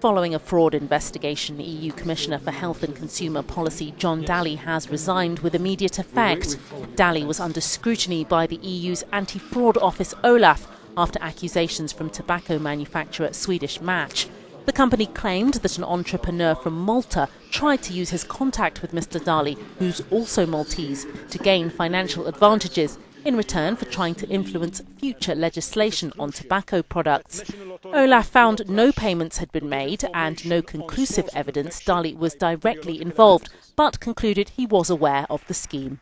Following a fraud investigation, EU Commissioner for Health and Consumer Policy John Dalli has resigned with immediate effect. Dalli was under scrutiny by the EU's anti fraud office OLAF after accusations from tobacco manufacturer Swedish Match. The company claimed that an entrepreneur from Malta tried to use his contact with Mr. Dalli, who's also Maltese, to gain financial advantages in return for trying to influence future legislation on tobacco products. Olaf found no payments had been made and no conclusive evidence Dalli was directly involved, but concluded he was aware of the scheme.